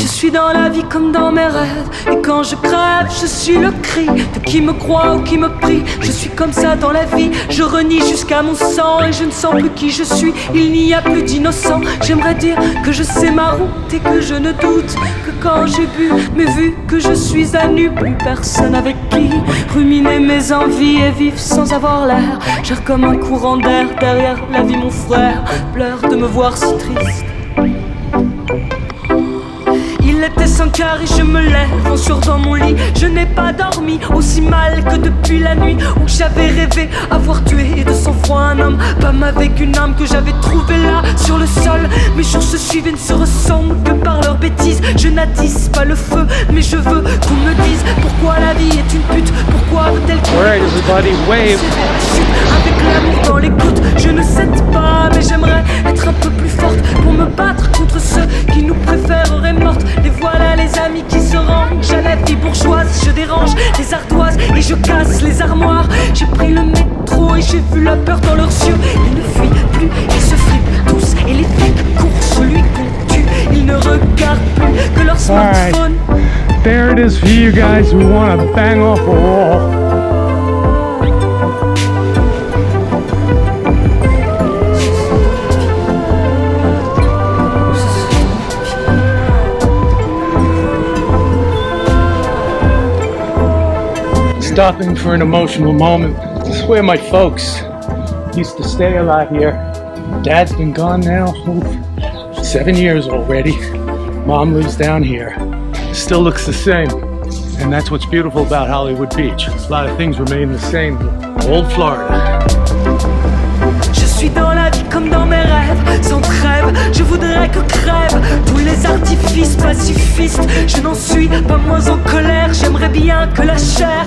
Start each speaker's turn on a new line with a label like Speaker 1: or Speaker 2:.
Speaker 1: Je suis dans la vie comme dans mes rêves. Et quand je crève, je suis le cri de qui me croit ou qui me prie. Je suis comme ça dans la vie. Je renie jusqu'à mon sang et je ne sens plus qui je suis. Il n'y a plus d'innocent. J'aimerais dire que je sais ma route et que je ne doute que quand j'ai bu. Mais vu que je suis à nu, plus personne avec qui ruminer mes envies et vivre sans avoir l'air. Gère comme un courant d'air derrière la vie, mon frère. Pleure de me voir si triste. 5 heures et je me lève en sur dans mon lit. Je n'ai pas dormi aussi mal que depuis la nuit où j'avais rêvé avoir tué de sang-froid un homme. Pas avec une âme que j'avais trouvé là sur le sol. Mes jours se suivent et ne se ressemblent que par leurs bêtises. Je n'attise pas le feu, mais je veux qu'on me dise pourquoi la vie est une pute. Pourquoi veut-elle qu'on
Speaker 2: wave.
Speaker 1: avec l'amour dans les gouttes, je ne cède pas, mais j'aimerais être un peu plus forte pour me battre les amis qui se rangent à la vie bourgeoise. Je dérange les ardoises et je casse les armoires. J'ai pris le métro et j'ai vu la peur dans leurs yeux. Ils ne fuient plus, ils se frippent tous et les flics courent celui qu'on tue. Ils ne regardent plus que leur smartphone.
Speaker 2: There it is for you guys who want to bang off a wall. Stopping for an emotional moment. This is where my folks used to stay a lot here. Dad's been gone now seven years already. Mom lives down here. Still looks the same. And that's what's beautiful about Hollywood Beach. A lot of things remain the same. Old Florida.
Speaker 1: Je suis dans la vie comme dans mes rêves, sans. Je voudrais que crèvent tous les artifices pacifistes. Je n'en suis pas moins en colère. J'aimerais bien que la chair